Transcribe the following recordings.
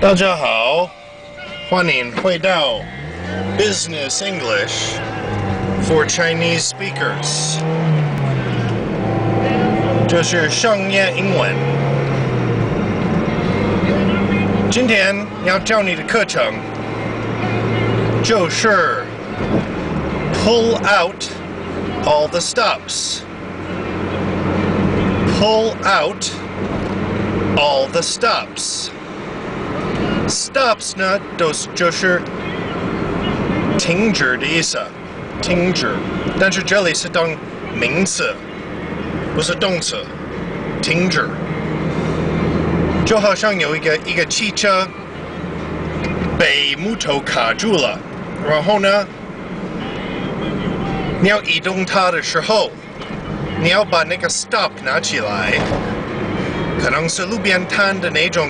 大家好，欢迎回到 Business English for Chinese Speakers，这是商业英文。今天要教你的课程就是 pull out all the stops。pull out all the stops。 Stops 呢，都是就是停止的意思，停止。但是这里是当名词，不是动词，停止。就好像有一个一个汽车被木头卡住了，然后呢，你要移动它的时候，你要把那个 stop 拿起来，可能是路边摊的那种。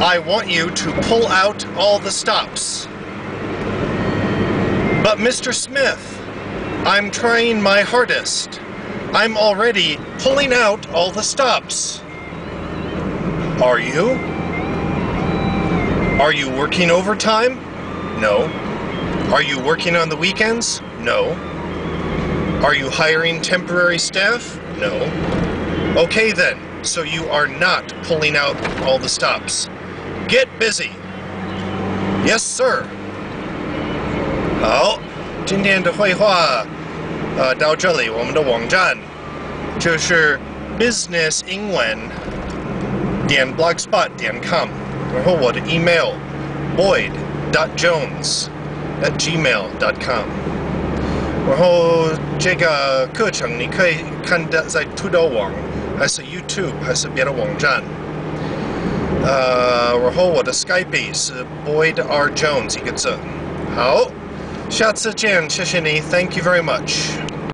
I want you to pull out all the stops. But Mr. Smith, I'm trying my hardest. I'm already pulling out all the stops. Are you? Are you working overtime? No. Are you working on the weekends? No. Are you hiring temporary staff? No. Okay then, so you are not pulling out all the stops. Get busy. Yes, sir. 好，今天的会话，呃，到这里，我们的网站就是 business 英文点 blogspot 点 com，然后我的 email boyd dot jones at gmail dot com，然后这个课程你可以看到在 Tudou 网，还是 YouTube，还是别的网站。呃，然后我的 Skype 是 Boyd R Jones 一个字。好，下次见，谢谢你，Thank you very much。